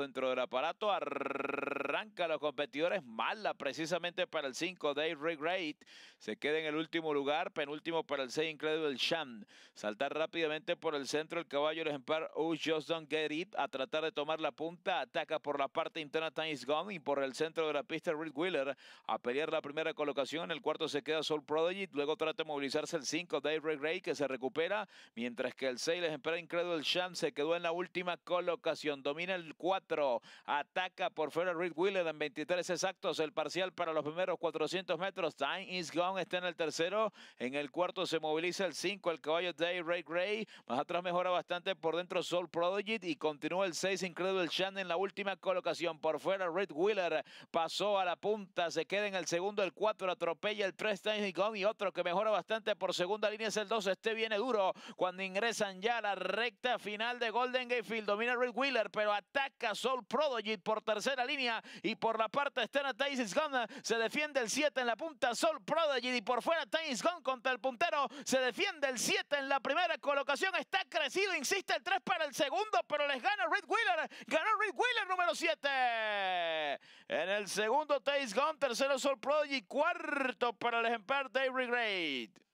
dentro del aparato. Arranca los competidores. Mala precisamente para el 5, Dave Great. Se queda en el último lugar. Penúltimo para el 6, Incredible Sham. Saltar rápidamente por el centro el caballo el ejemplar Oh Just Don't Get It. A tratar de tomar la punta. Ataca por la parte interna Times Gone. Y por el centro de la pista Rick Wheeler. A pelear la primera colocación. En el cuarto se queda Soul Prodigy. Luego trata de movilizarse el 5, Dave Great, que se recupera. Mientras que el 6, el ejemplar Incredible Sham, se quedó en la última colocación. Domina el 4. Ataca por fuera Rick Wheeler en 23 exactos. El parcial para los primeros 400 metros. Time is gone. Está en el tercero. En el cuarto se moviliza el 5. El caballo Dave Ray Gray. Más atrás mejora bastante por dentro Soul Prodigy. Y continúa el 6 Incredible Shan en la última colocación. Por fuera Rick Wheeler. Pasó a la punta. Se queda en el segundo. El 4 atropella el 3 Time is gone. Y otro que mejora bastante por segunda línea es el 2. Este viene duro. Cuando ingresan ya a la recta final de Golden Gate Field. Domina Rick Wheeler. Pero ataca Soul Prodigy por tercera línea. Y por la parte externa Tyson Gone. Se defiende el 7 en la punta. Soul Prodigy. Y por fuera Tyson Gone contra el puntero. Se defiende el 7 en la primera colocación. Está crecido. Insiste el 3 para el segundo. Pero les gana Rick Wheeler. Ganó Rick Wheeler número 7. En el segundo Tyson Gone. Tercero Soul Prodigy. Cuarto para el ejemplar David Great.